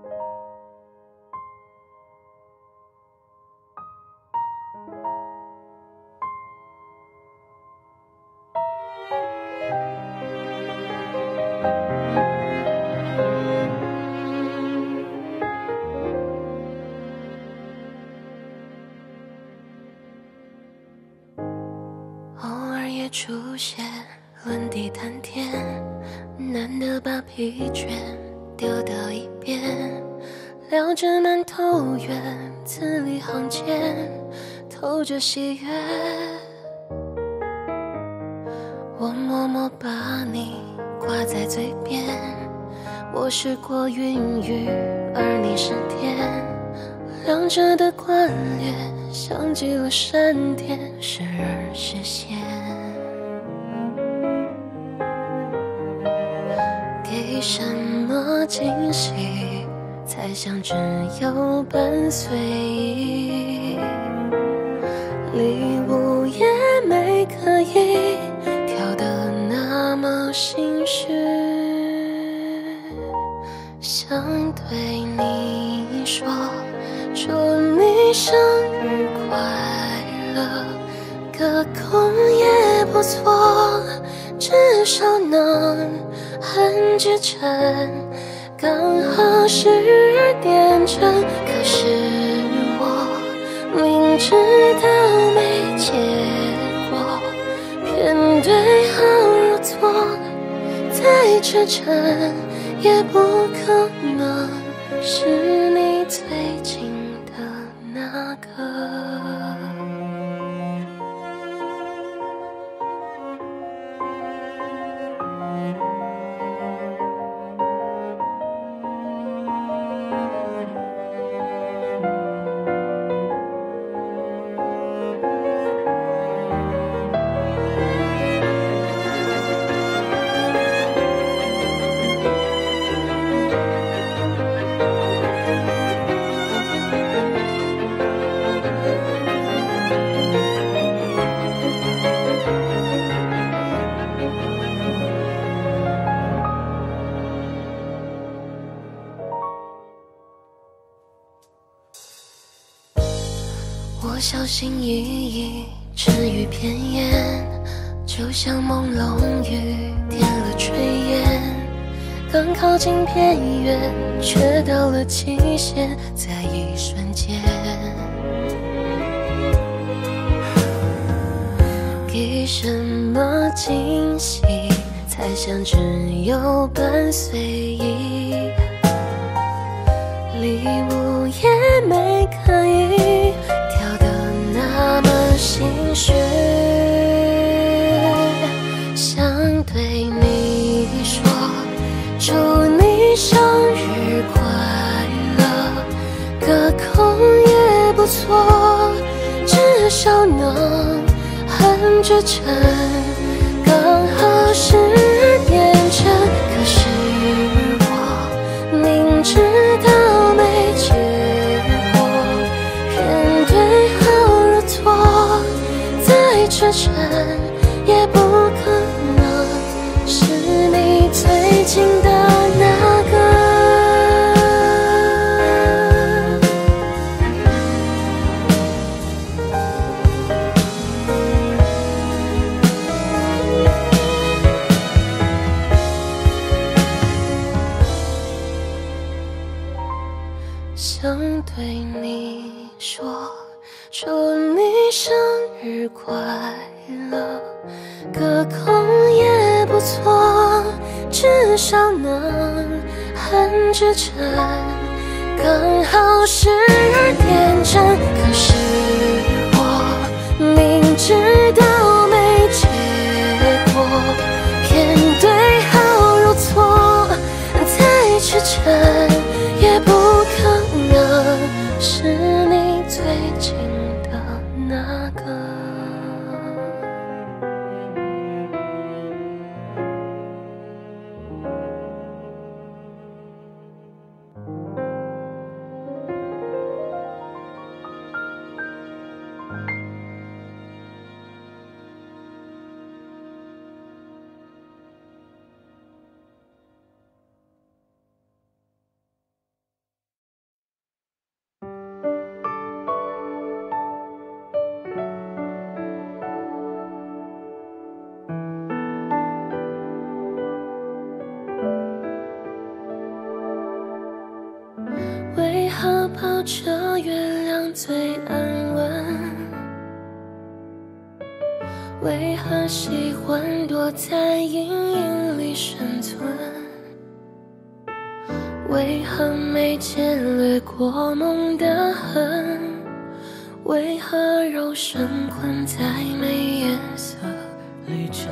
you 投园，字里行间透着喜悦。我默默把你挂在嘴边，我是过云雨，而你是天。两者的关联，像极了闪电，时而实现。也不心翼翼，只于片言，就像朦胧雨点了炊烟。刚靠近边缘，却到了极限，在一瞬间。给什么惊喜？猜想只有伴随意。礼物也没刻意。情绪，想对你说，祝你生日快乐。隔空也不错，至少能很真诚。夜过梦的痕为何肉身困在没颜色旅程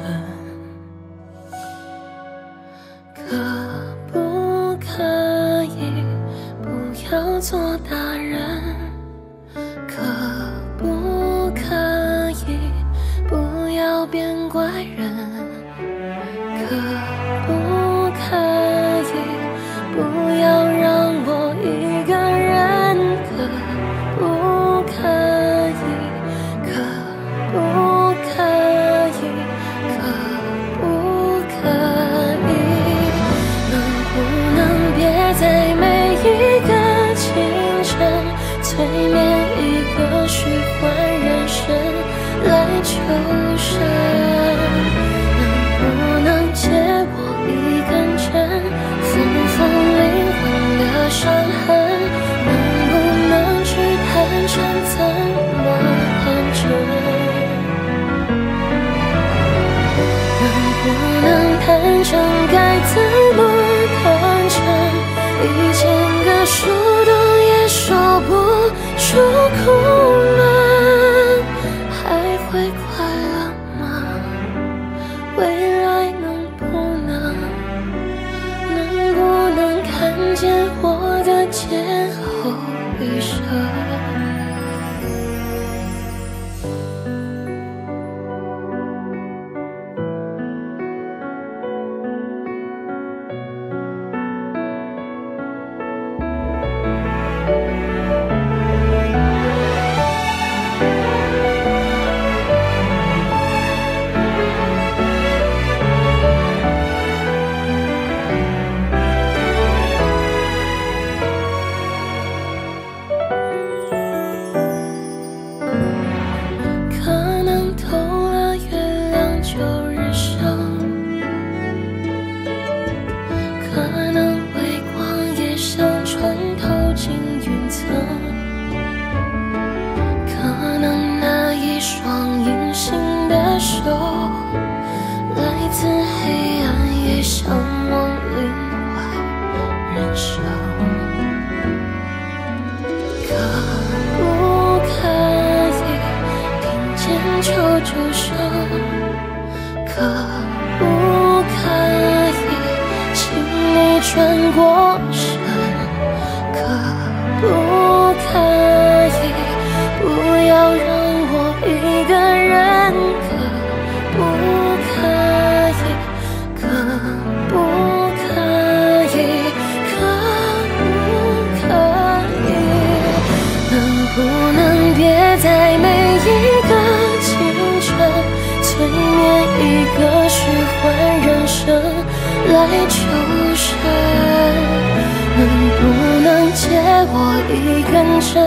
身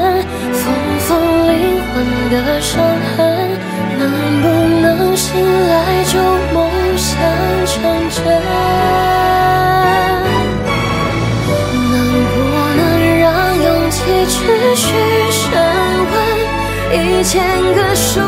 缝缝灵魂的伤痕能不能醒来就梦想成真？能不能让勇气持续升温？一千个数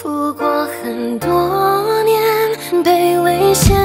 付过很多年，被危险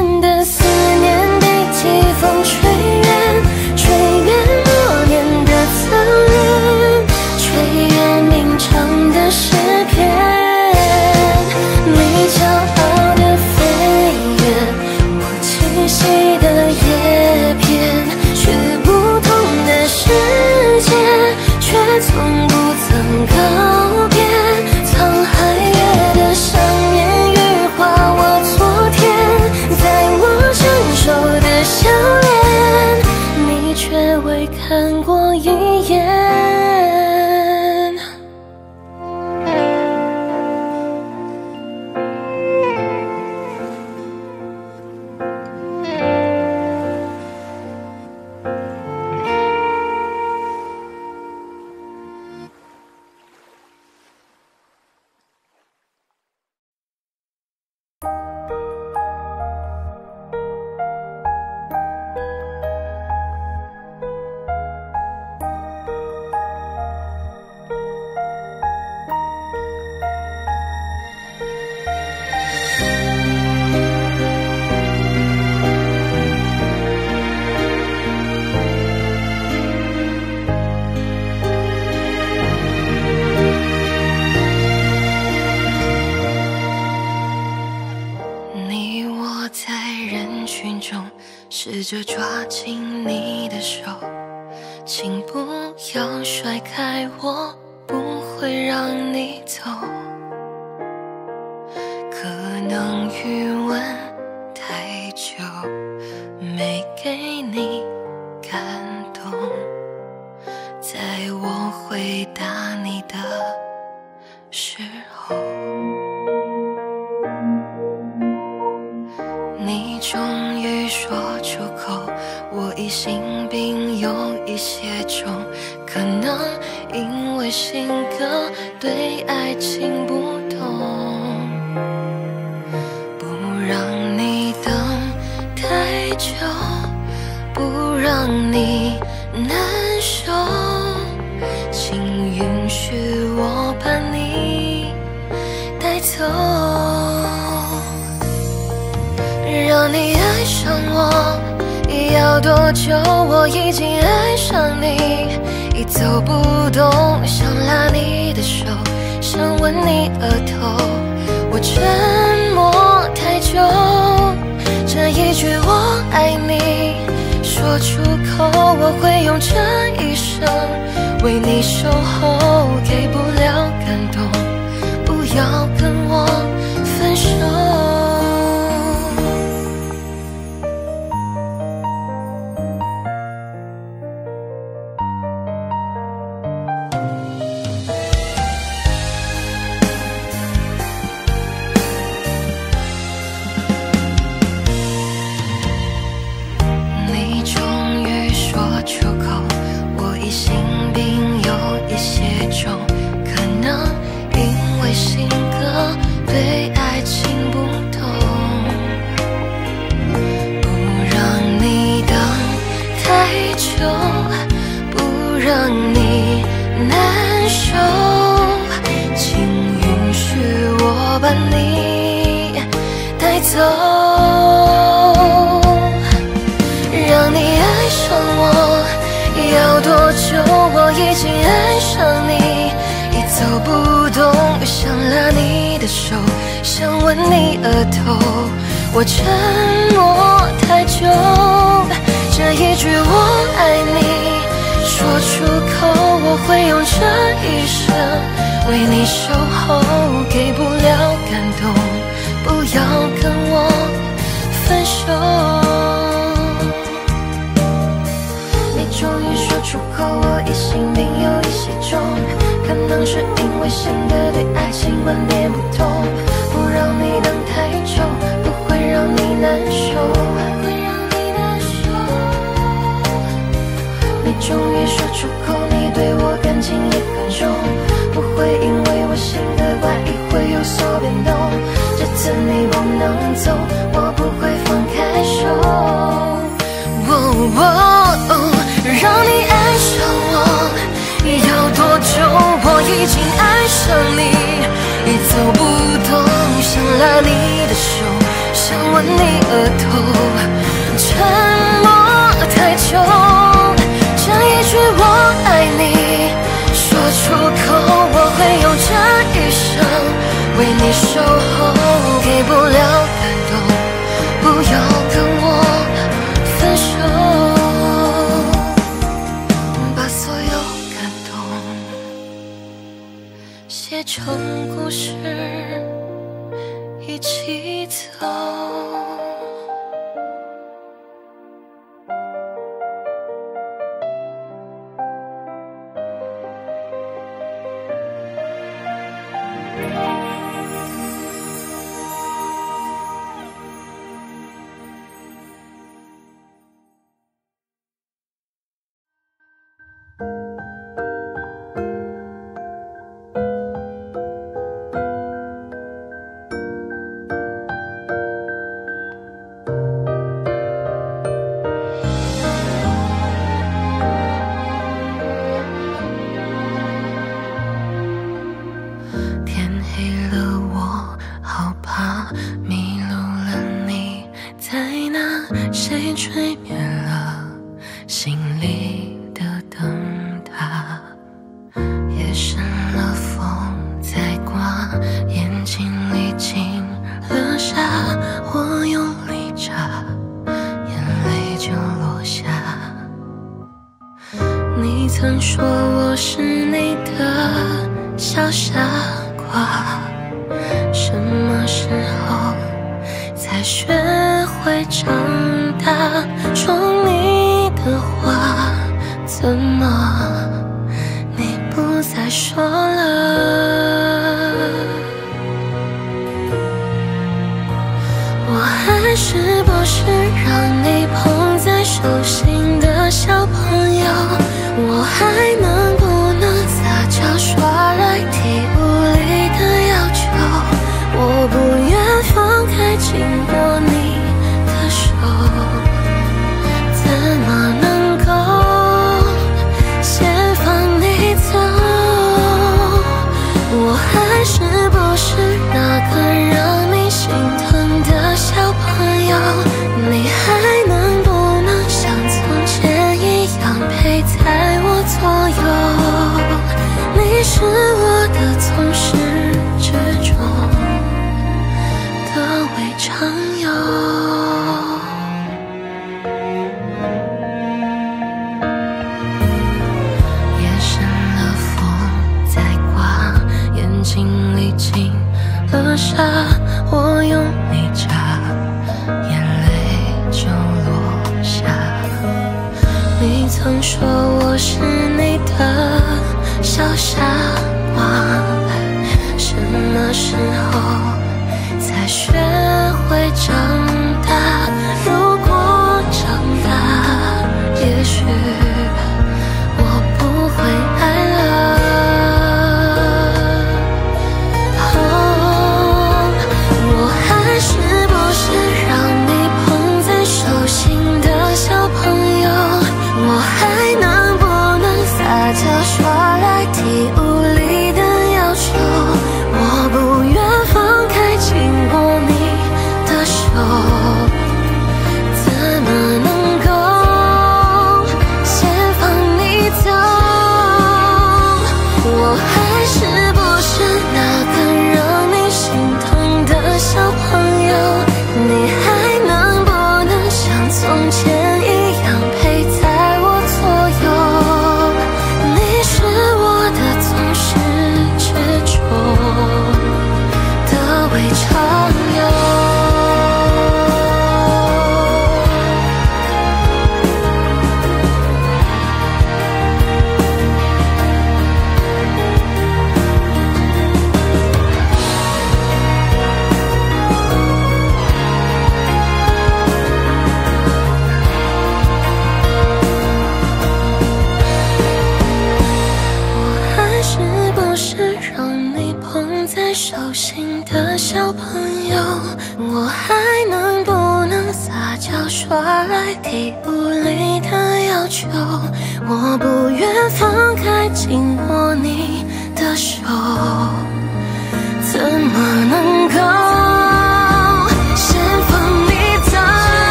说出口我会用这一生为你守候给不了感动不要跟我分手。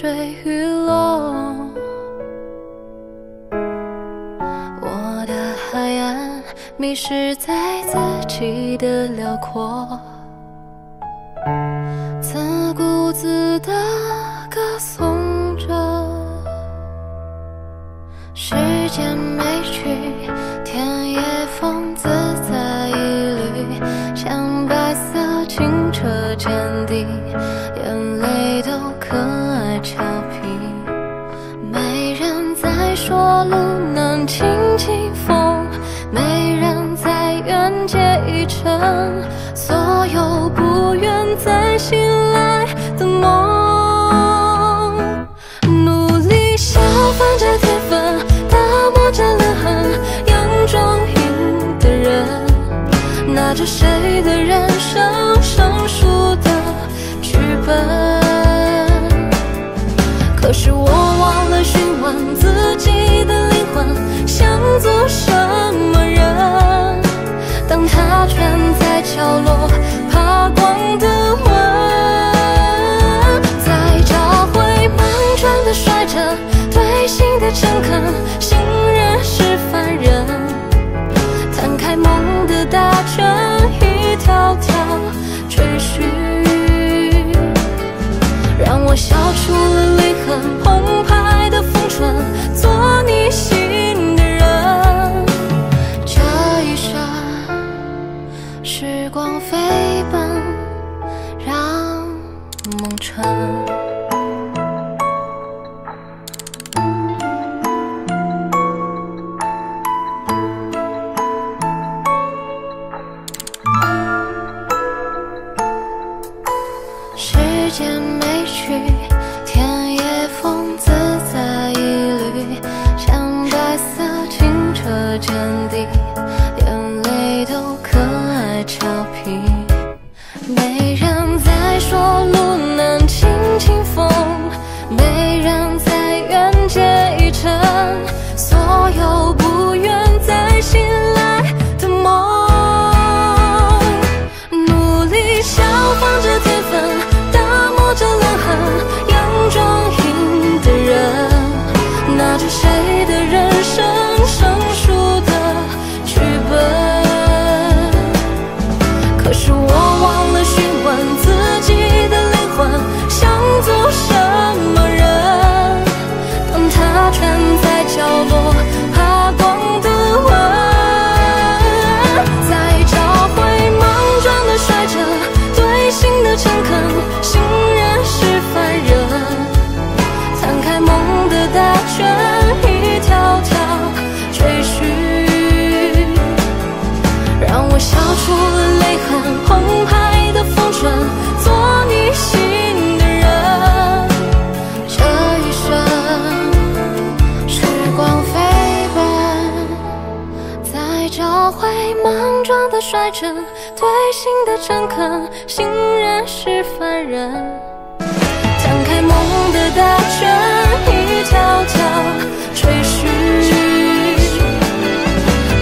坠雨落，我的海岸迷失在自己的辽阔。自顾自的歌颂。成所有不愿再醒来的梦。努力消防着铁粉，打磨着裂痕，佯装赢的人，拿着谁的人生生疏的剧本。可是我忘了询问自己的灵魂，想做什么角落，怕光的吻，在找回莽撞的率真，对心的诚恳，信任是凡人。摊开梦的大圈，一条条追寻，让我笑出了泪痕，澎湃的风春，梦角落，率真，对心的诚恳，信任是凡人。摊开梦的大卷，一条条追寻。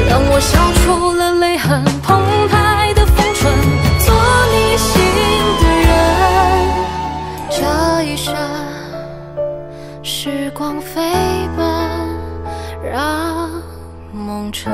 让我消除了泪痕，澎湃的风春，做你心的人。这一生，时光飞奔，让梦成。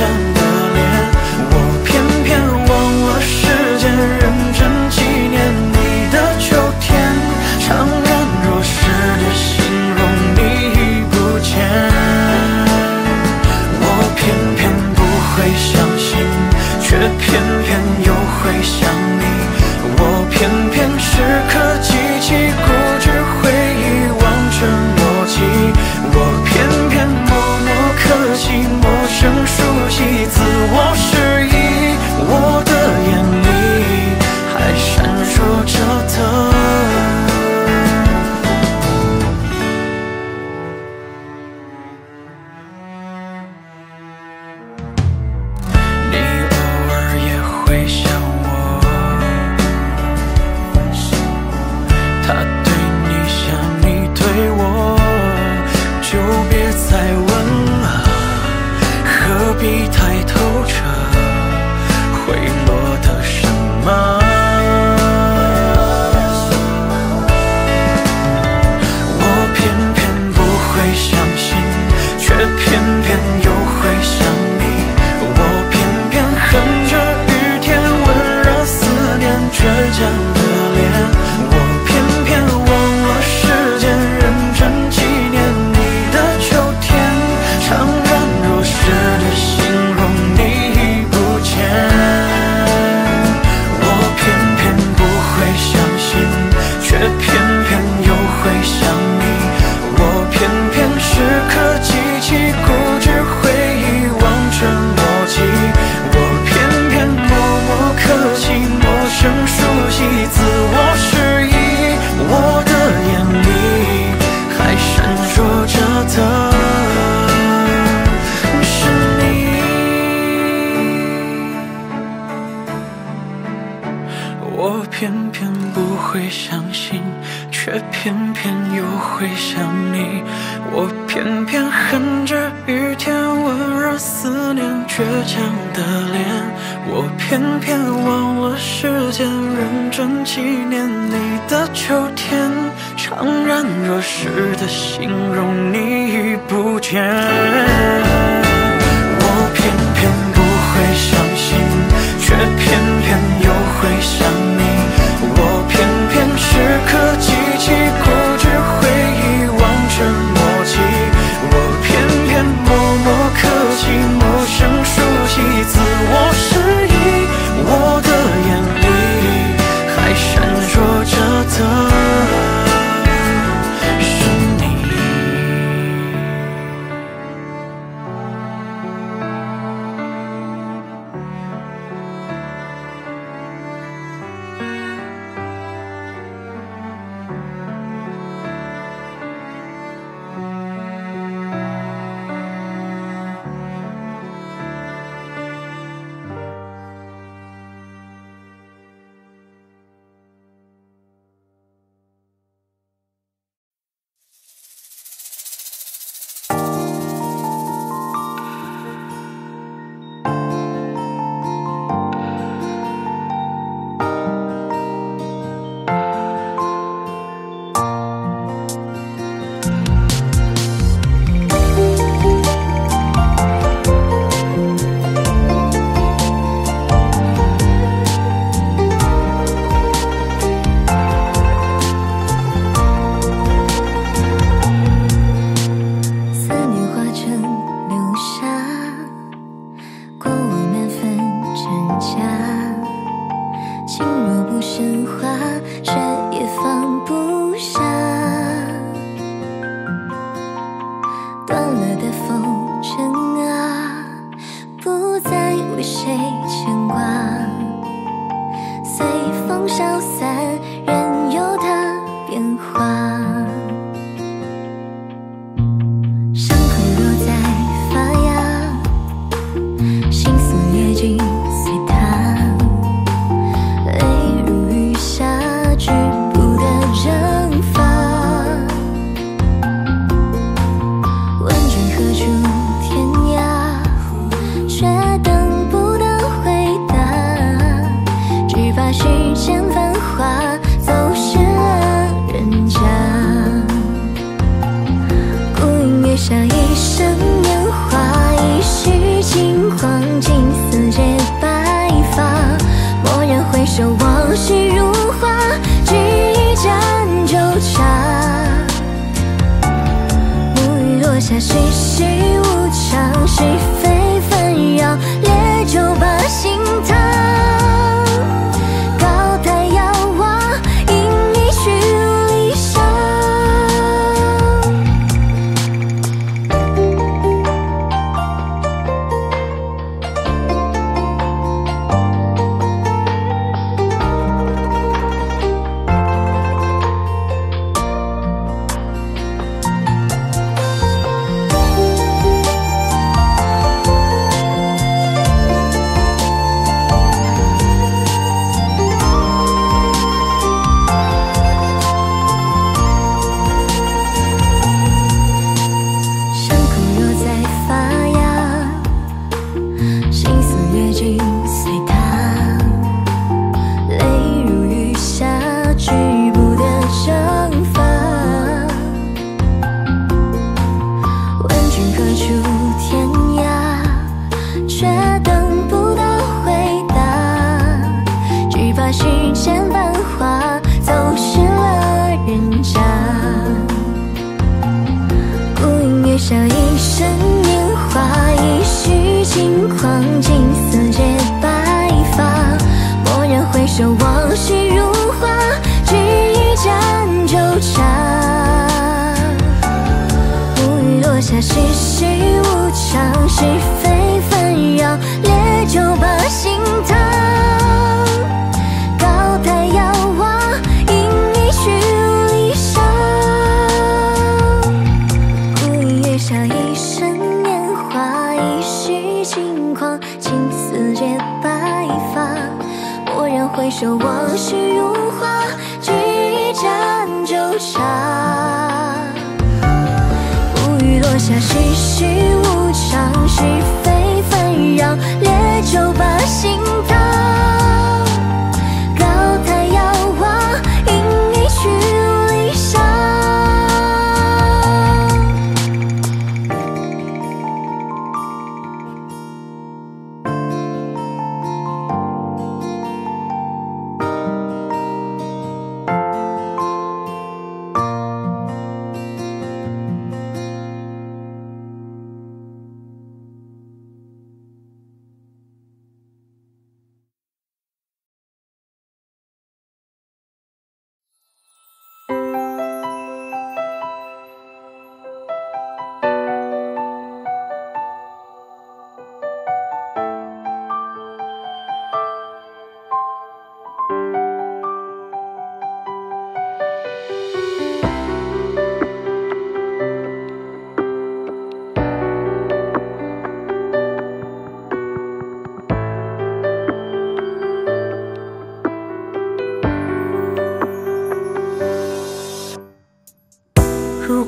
温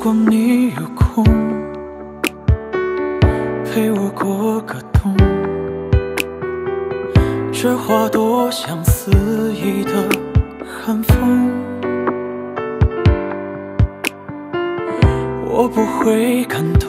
如果你有空陪我过个冬，这花朵像肆意的寒风。我不会感动。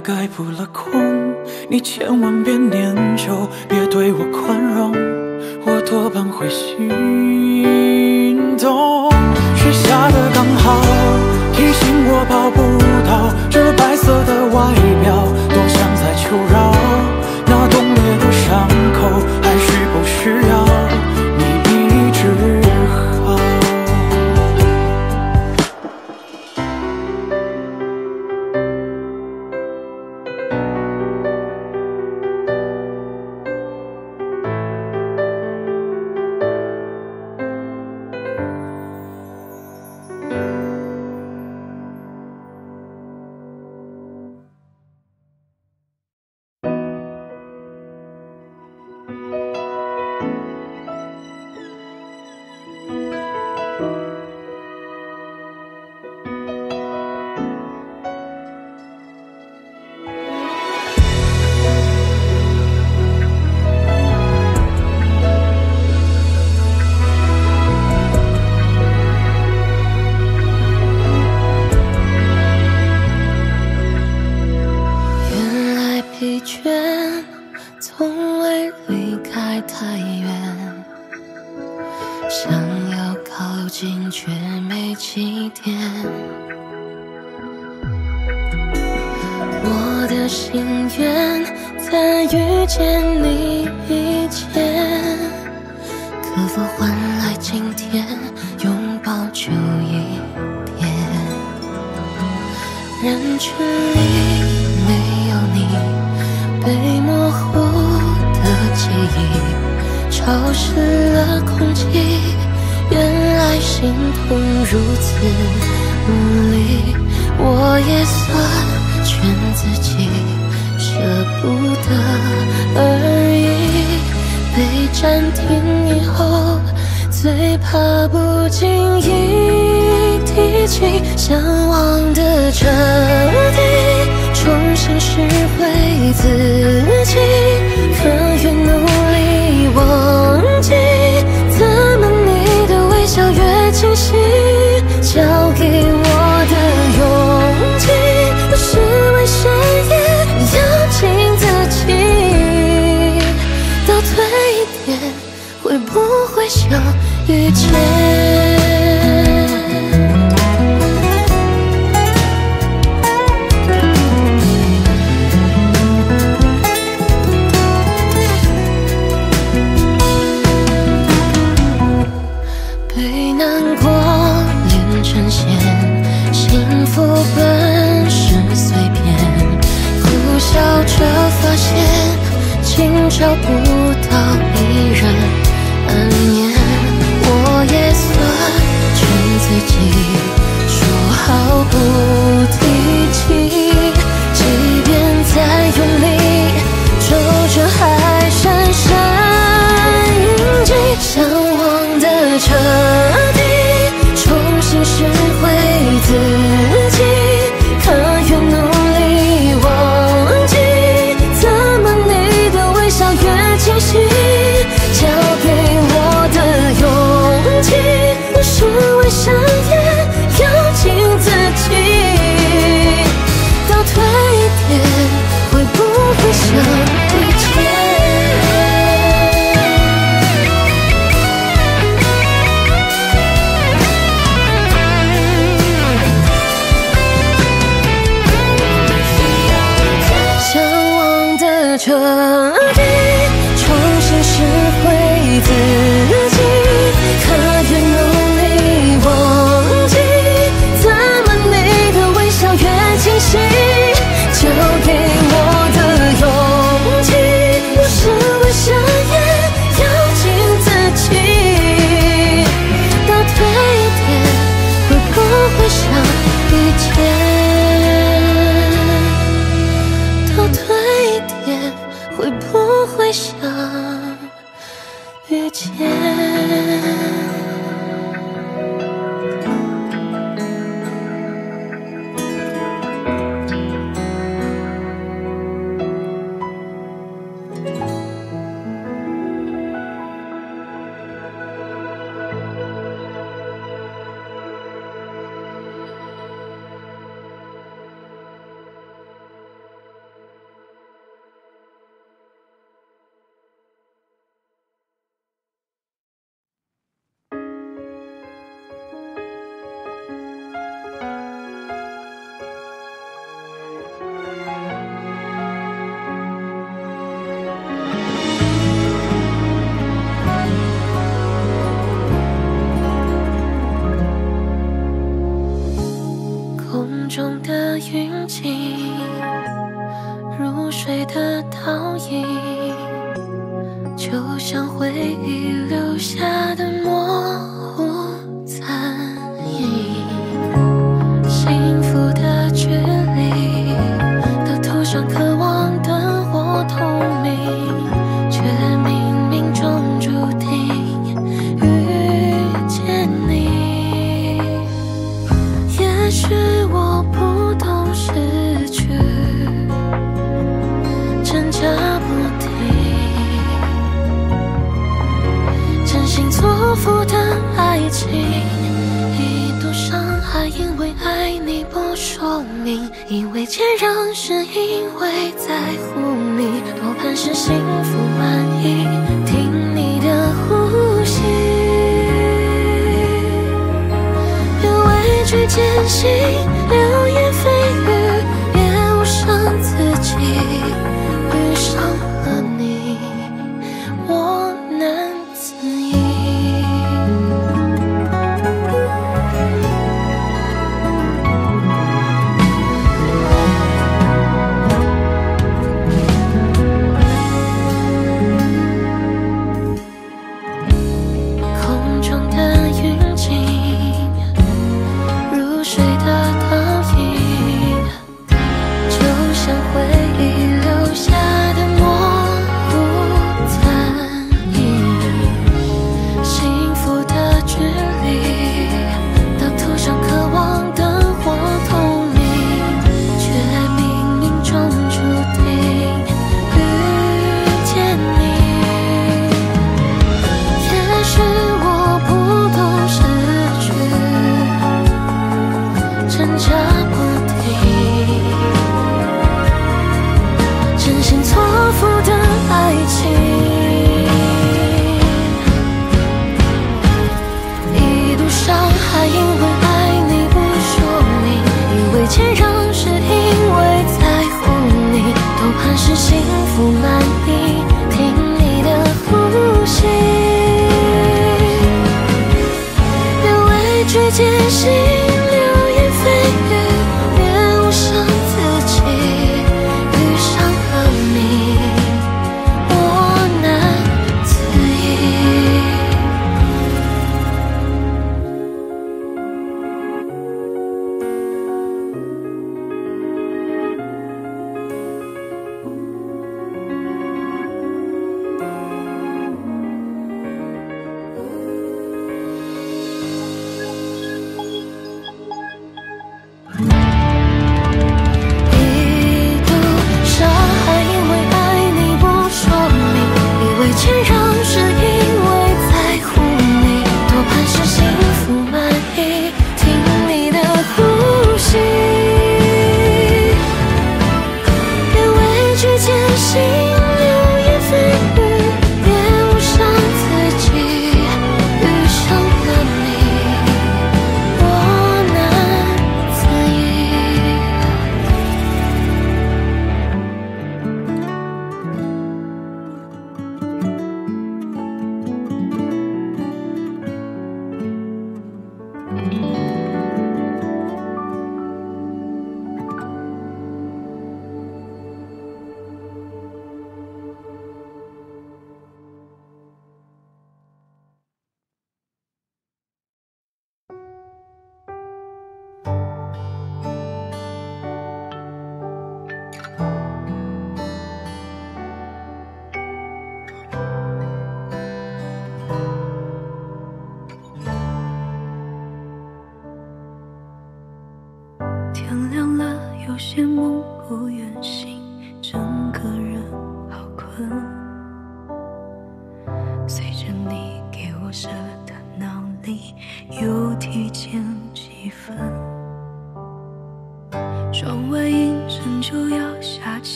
盖不了空，你千万别念。遇见？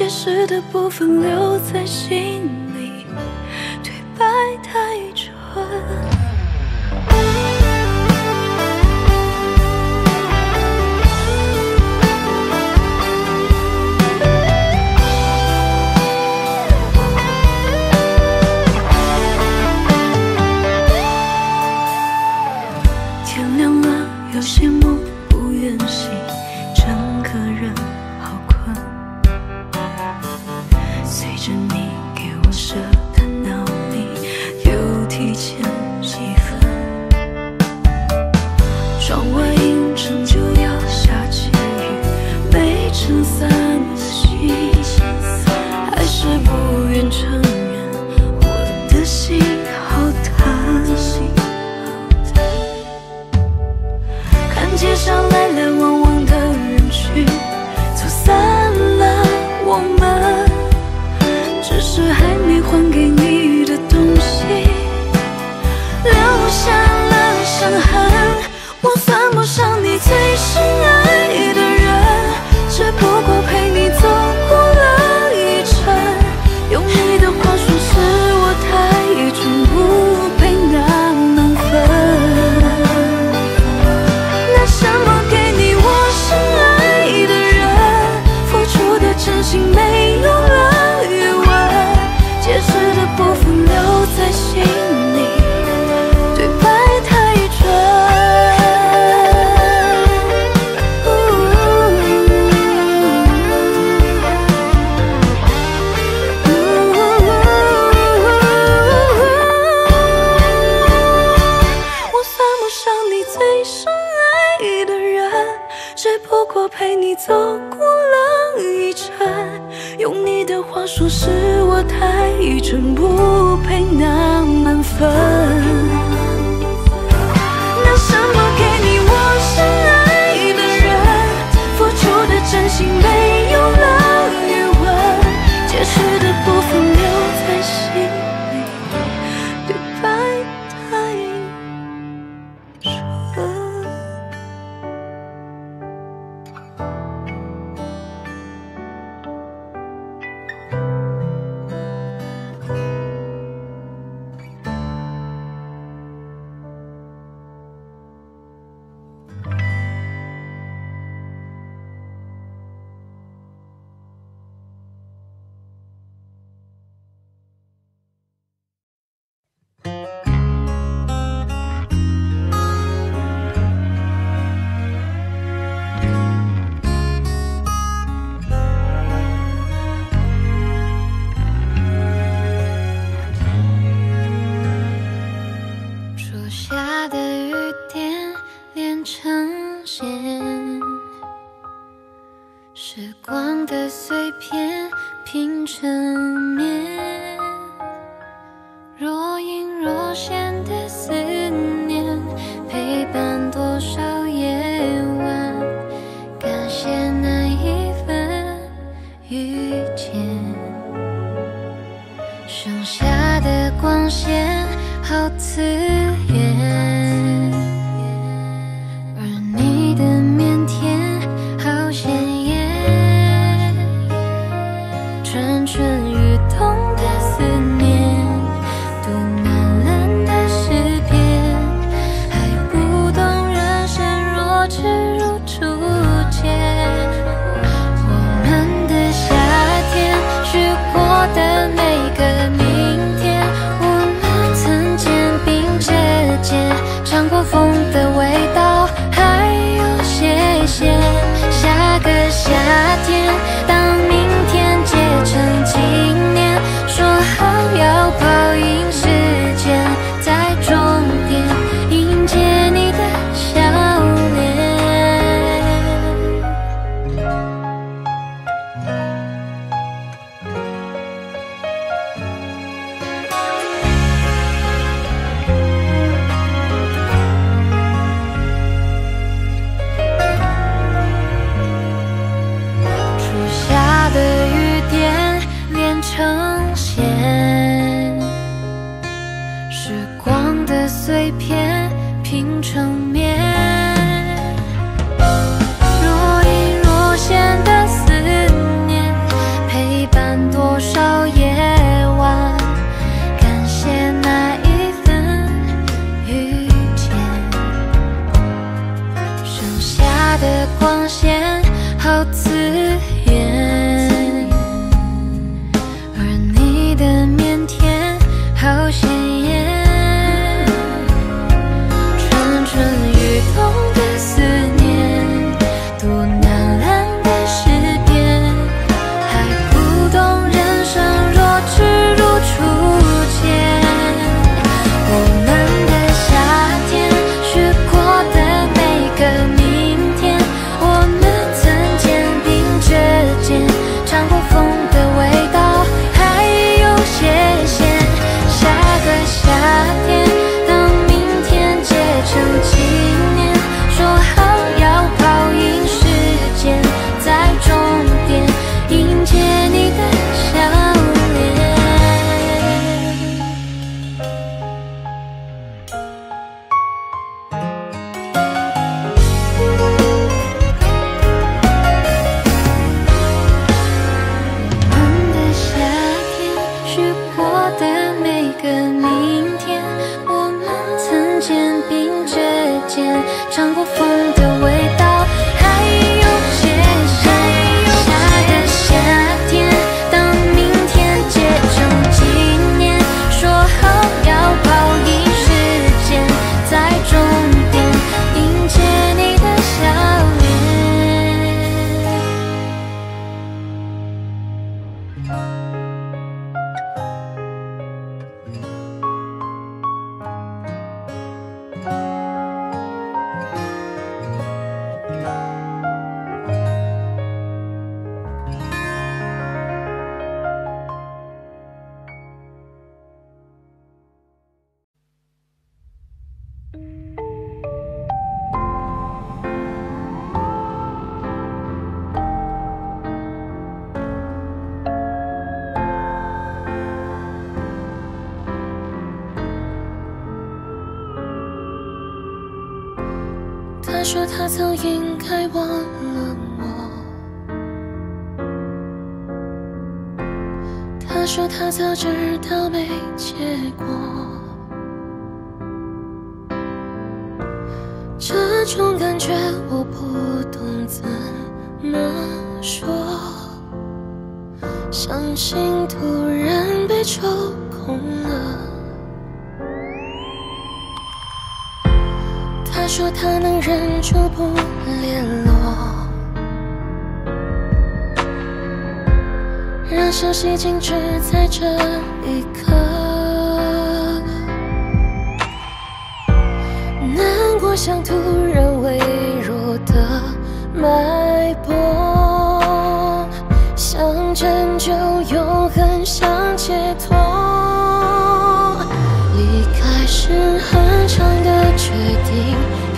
解释的部分留在心里，对白太。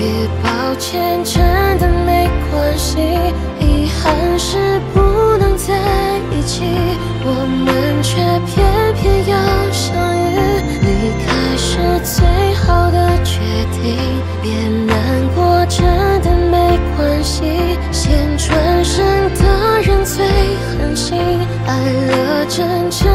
别抱歉，真的没关系。遗憾是不能在一起，我们却偏偏要相遇。离开是最好的决定，别难过，真的没关系。先转身的人最狠心，爱了真真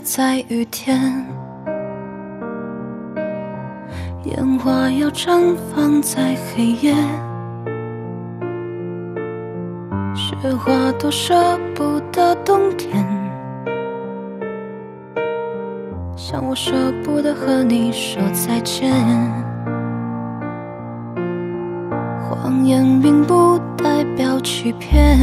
在雨天烟花要绽放在黑夜雪花多舍不得冬天像我舍不得和你说再见。谎言并不代表欺骗。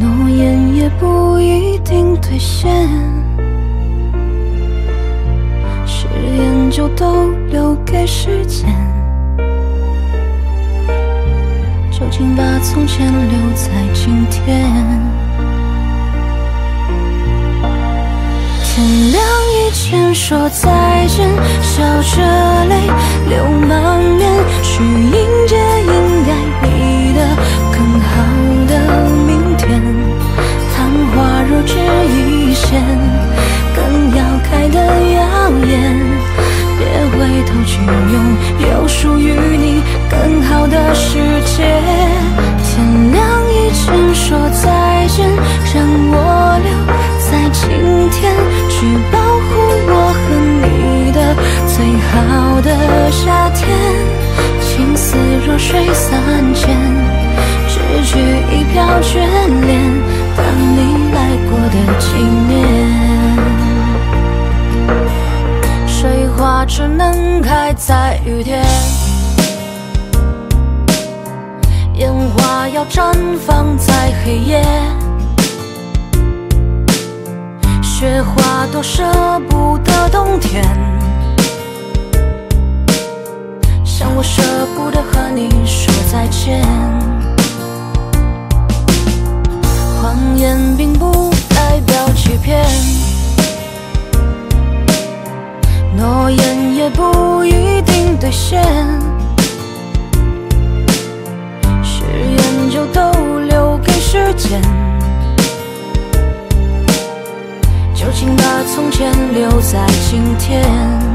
诺言也不一定兑现誓言就都留给时间就请把从前留在今天。天亮以前说再见笑着泪流满面去迎接应该你的更花若只一线，更要开得耀眼。别回头去拥有属于你更好的世界。天亮以前说再见，让我留在今天，去保护我和你的最好的夏天。情丝若水三千，只取一瓢眷恋，你来过的纪念。水花只能开在雨天，烟花要绽放在黑夜。雪花多舍不得冬天，像我舍不得和你说再见。谎言并不代表欺骗。诺言也不一定兑现，誓言就都留给时间。就请把从前留在今天。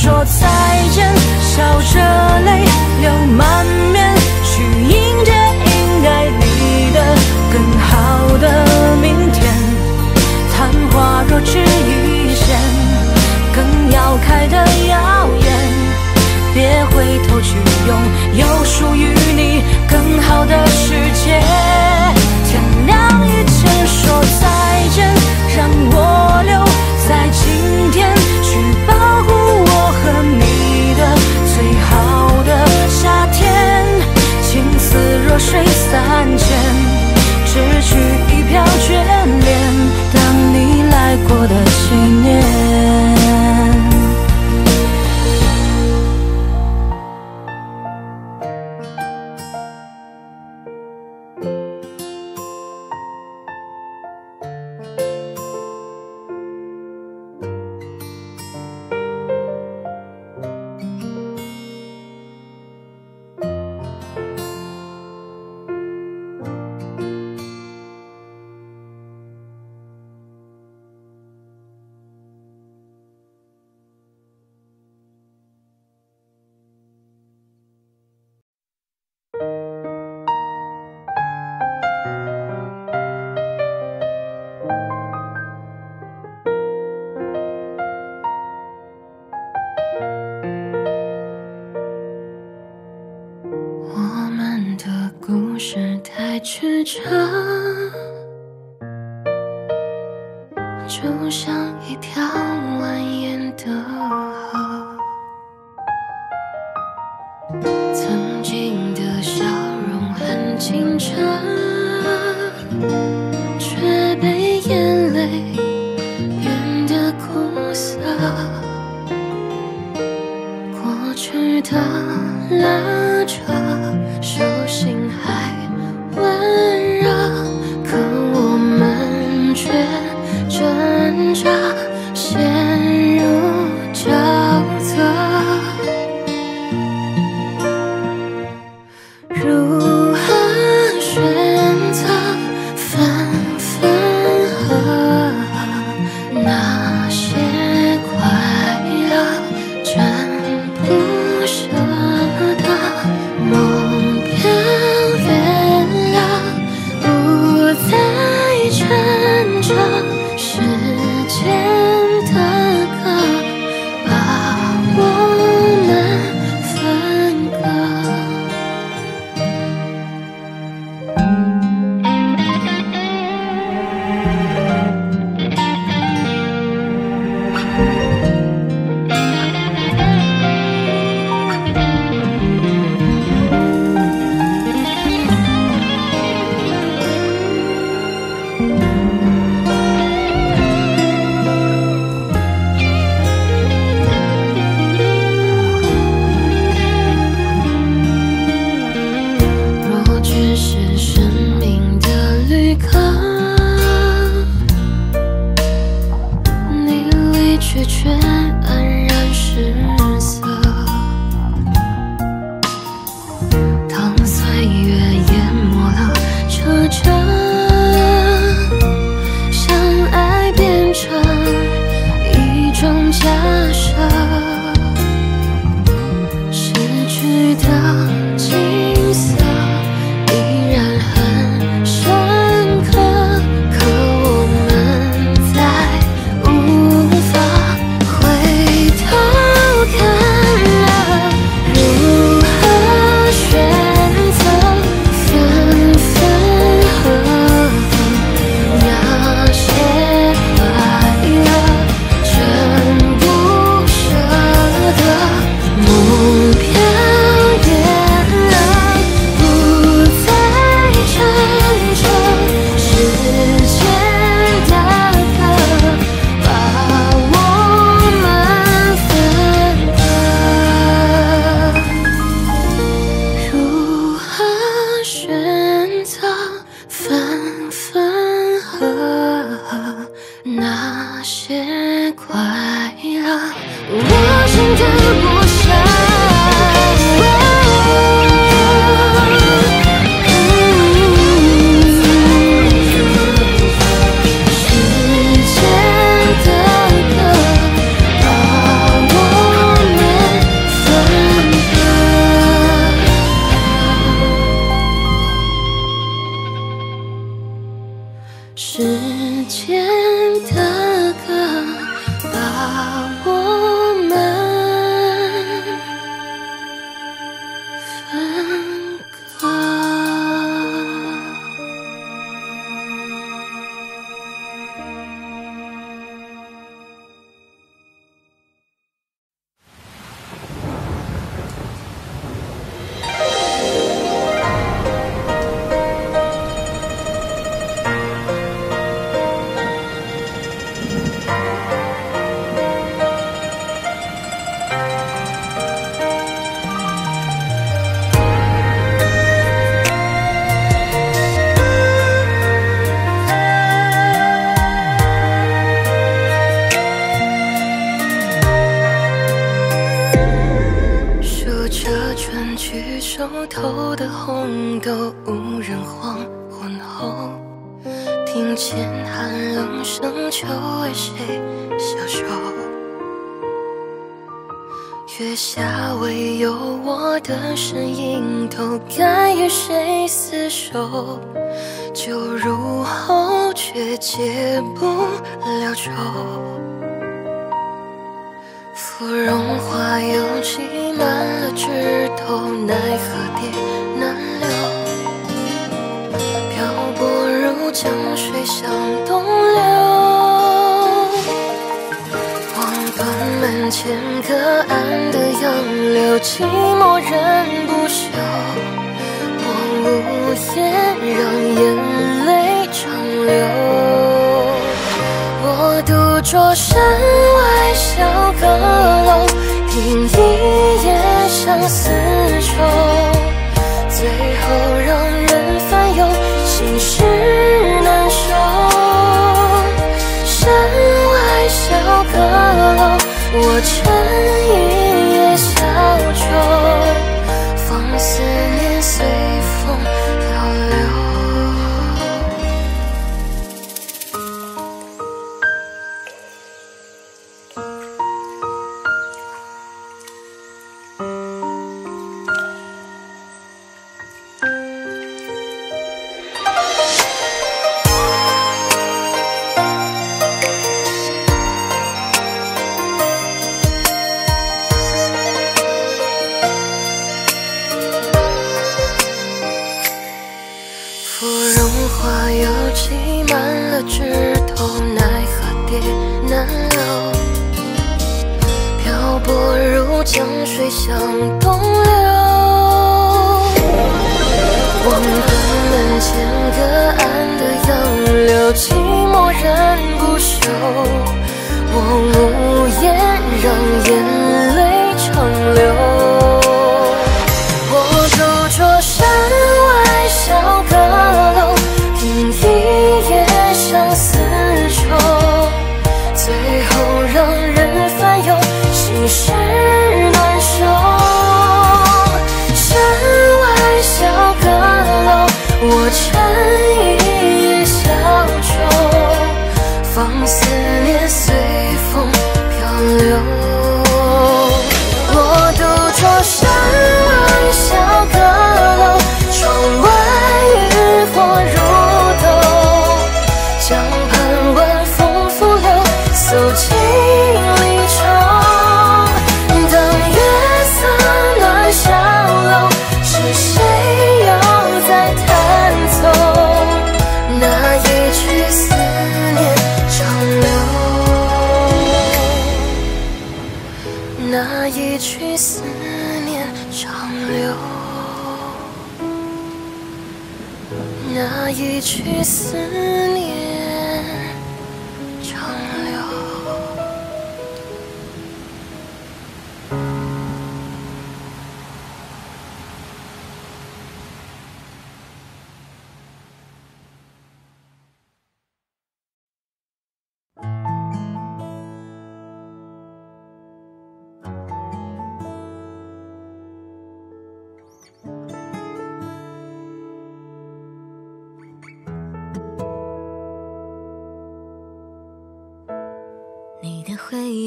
说再见，笑着泪流满面，去迎接应该你的更好的明天。昙花若只一现，更要开得耀眼。别回头去拥有属于你更好的世界。天亮以前说再见，让我留在今天，去水三千，只取一瓢眷恋，当你来过的纪念。江水向东流，望断门前隔岸的杨柳，寂寞人不休。我无言，让眼泪长流。我独坐山外小阁楼，听一夜相思愁。最后让。我穿了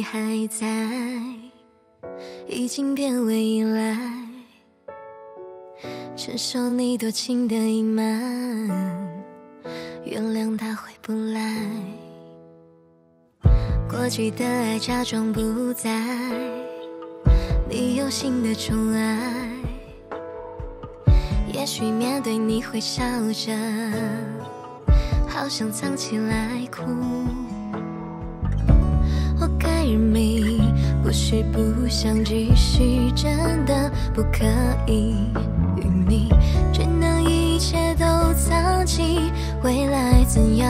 还在已经变为依赖承受你多情的隐瞒原谅他回不来。过去的爱假装不在。你有新的宠爱。也许面对你会笑着好想藏起来哭。不是不想，只是真的不可以与你。只能一切都藏起，未来怎样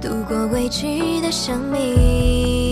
度过未知的生命。